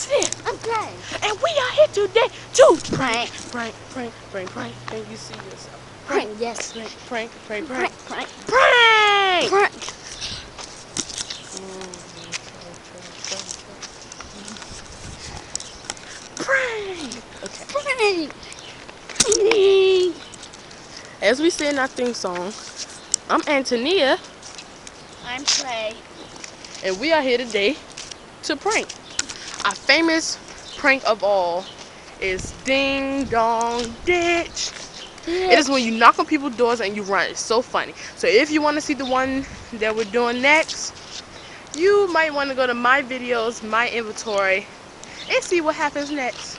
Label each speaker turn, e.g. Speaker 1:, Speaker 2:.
Speaker 1: Destiny.
Speaker 2: I'm Clay.
Speaker 1: And we are here today to
Speaker 2: Prank.
Speaker 1: prank, prank, prank, prank. Can you see yourself?
Speaker 2: Prank, yes.
Speaker 1: Prank, prank, prank,
Speaker 2: Prank,
Speaker 1: prank.
Speaker 2: prank.
Speaker 1: Prank!
Speaker 2: Prank.
Speaker 1: Prank! Okay.
Speaker 2: Prank.
Speaker 1: As we say in our theme song, I'm Antonia,
Speaker 2: I'm Clay.
Speaker 1: and we are here today to prank. Our famous prank of all is Ding Dong Ditch. It is when you knock on people's doors and you run. It's so funny. So if you want to see the one that we're doing next, you might want to go to my videos, my inventory, and see what happens next.